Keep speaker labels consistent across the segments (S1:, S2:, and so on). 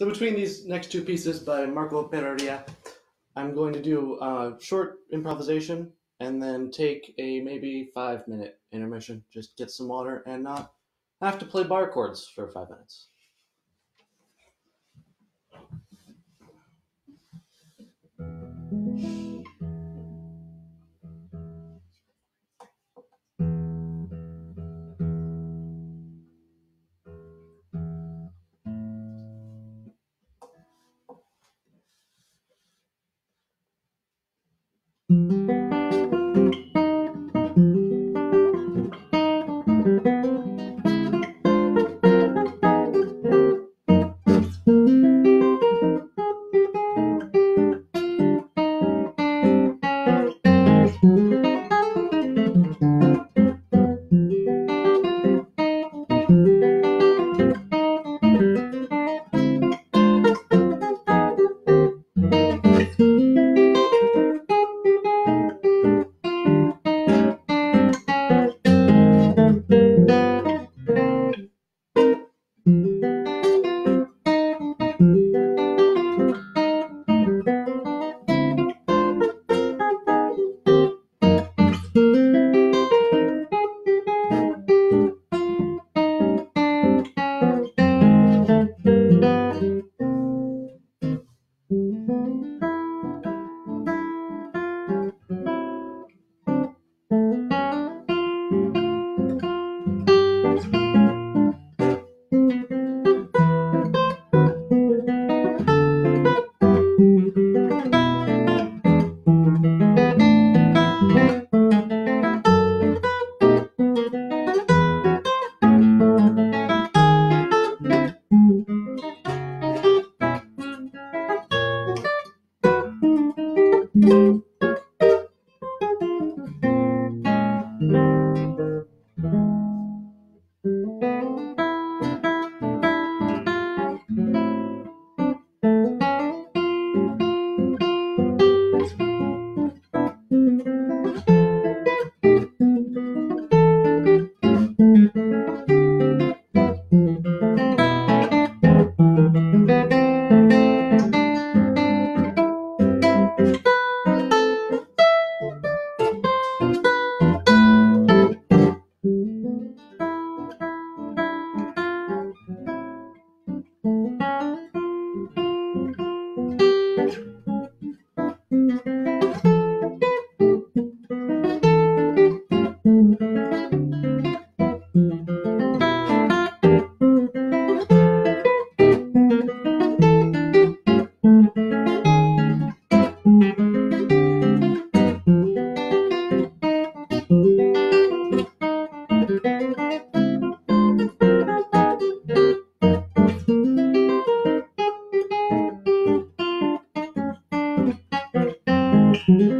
S1: So between these next two pieces by Marco Pereira, I'm going to do a short improvisation and then take a maybe five minute intermission. Just get some water and not have to play bar chords for five minutes. Mm-hmm. mm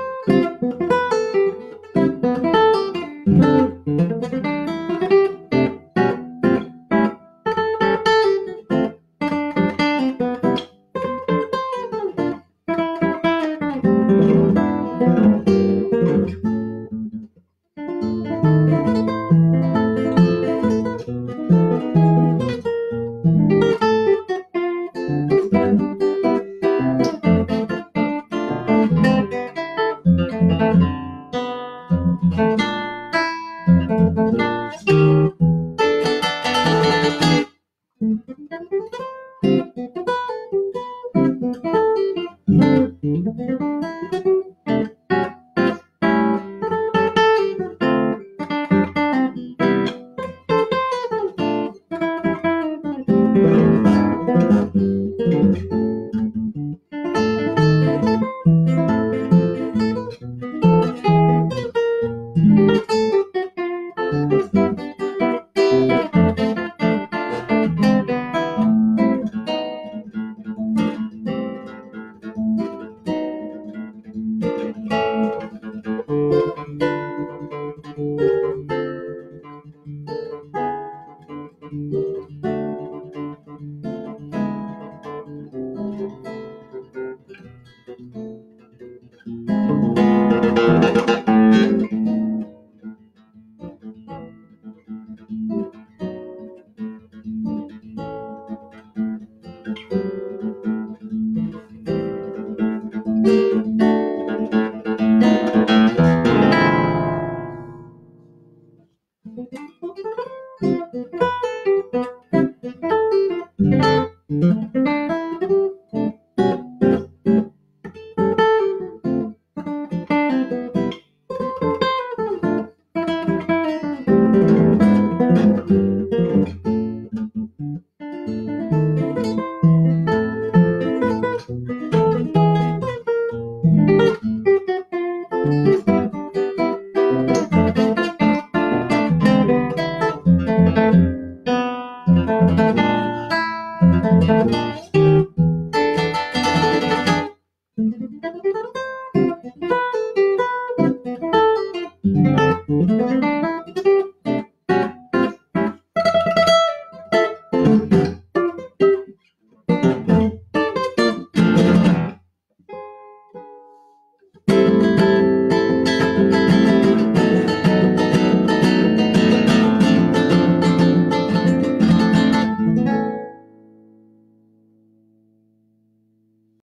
S1: Thank